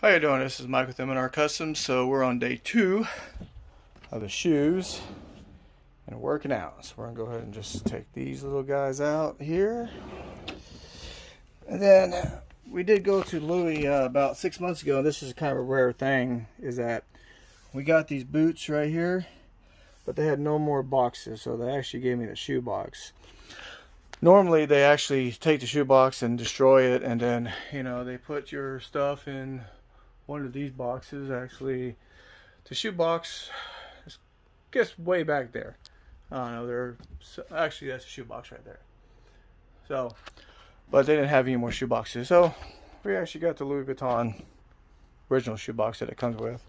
How you doing? This is Mike with M&R Customs. So we're on day two of the shoes and working out. So we're gonna go ahead and just take these little guys out here. And then we did go to Louis uh, about six months ago. And this is kind of a rare thing is that we got these boots right here, but they had no more boxes. So they actually gave me the shoe box normally they actually take the shoebox and destroy it and then you know they put your stuff in one of these boxes actually. The shoebox gets way back there. I don't know they're actually that's a shoebox right there. So but they didn't have any more shoeboxes so we actually got the Louis Vuitton original shoebox that it comes with.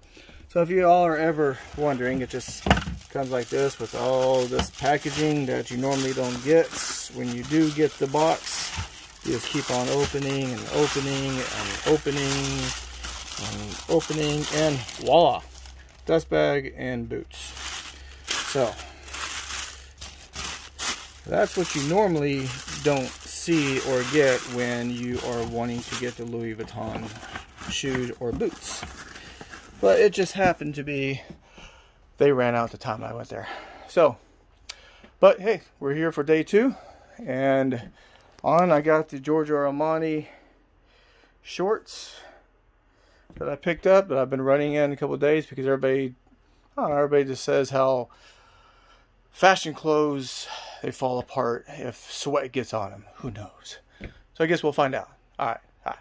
So if you all are ever wondering it just comes like this with all this packaging that you normally don't get. When you do get the box you just keep on opening and opening and opening and opening and voila dust bag and boots so that's what you normally don't see or get when you are wanting to get the Louis Vuitton shoes or boots but it just happened to be they ran out the time I went there. So, but hey, we're here for day two. And on I got the Giorgio Armani shorts that I picked up that I've been running in a couple days because everybody, know, everybody just says how fashion clothes, they fall apart if sweat gets on them. Who knows? So I guess we'll find out. All right. Hi.